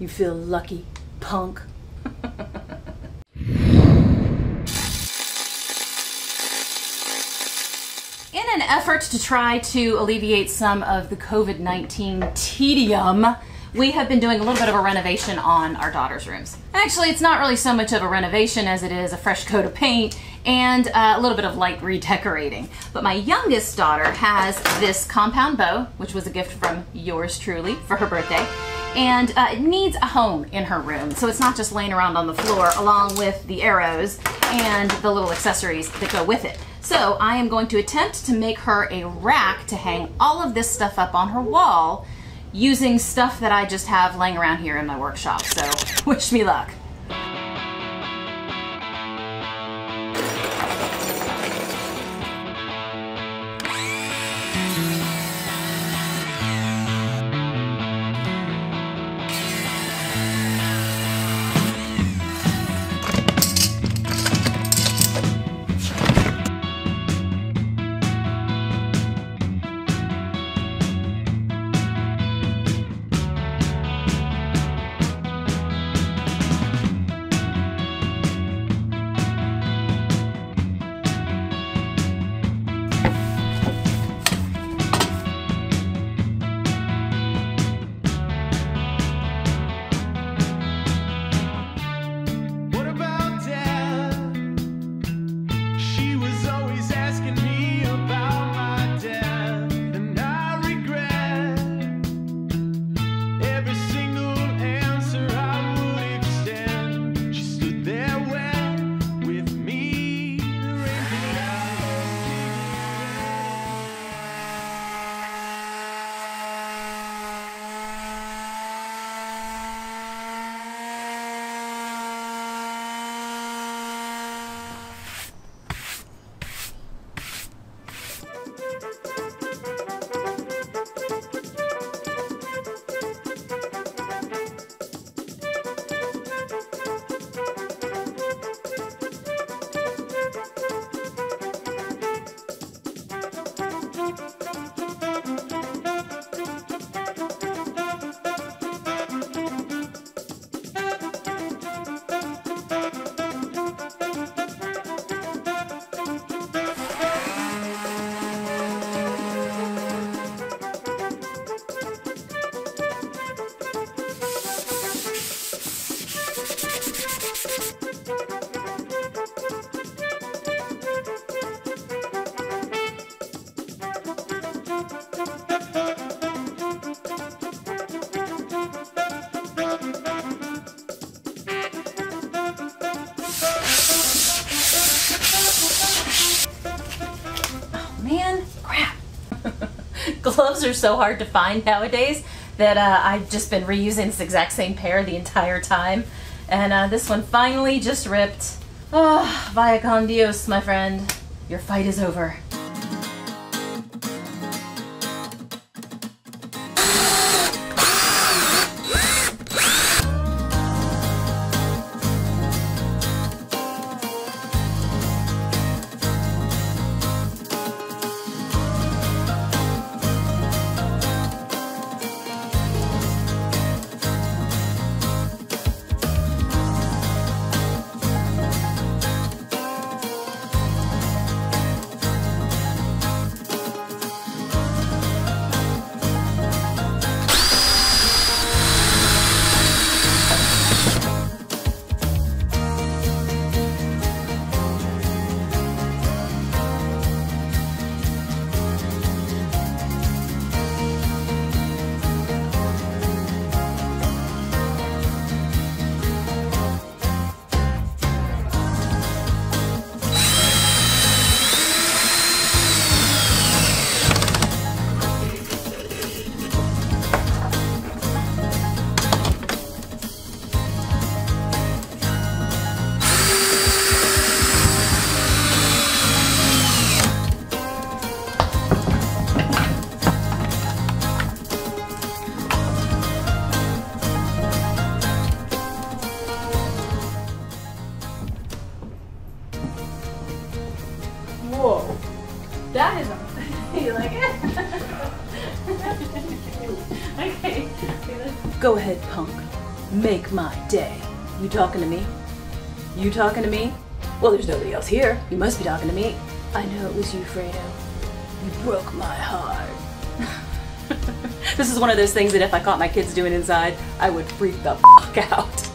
You feel lucky, punk. In an effort to try to alleviate some of the COVID 19 tedium, we have been doing a little bit of a renovation on our daughter's rooms. Actually, it's not really so much of a renovation as it is a fresh coat of paint and uh, a little bit of light redecorating. But my youngest daughter has this compound bow, which was a gift from yours truly for her birthday and uh, it needs a home in her room. So it's not just laying around on the floor along with the arrows and the little accessories that go with it. So I am going to attempt to make her a rack to hang all of this stuff up on her wall using stuff that I just have laying around here in my workshop. So wish me luck. Gloves are so hard to find nowadays that uh, I've just been reusing this exact same pair the entire time. And uh, this one finally just ripped. Oh, vaya con Dios, my friend. Your fight is over. Whoa. That is a. you like it? okay. okay. Go ahead, punk. make my day. You talking to me? You talking to me? Well, there's nobody else here. You must be talking to me. I know it was you, Fredo. You broke my heart. this is one of those things that if I caught my kids doing inside, I would freak the fuck out.